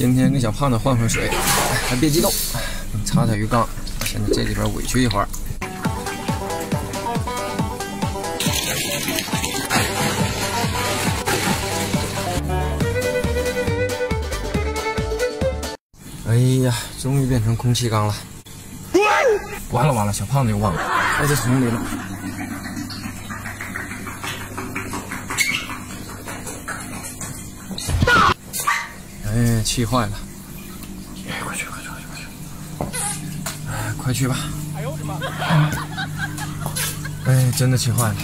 今天跟小胖子换换水，还别激动，擦擦鱼缸，先在这里边委屈一会儿。哎呀，终于变成空气缸了！完了完了，小胖子又忘了，还在桶里了。哎，气坏了！哎，快去快去快去快去！哎，快去吧！哎呦我的妈！哎，真的气坏了。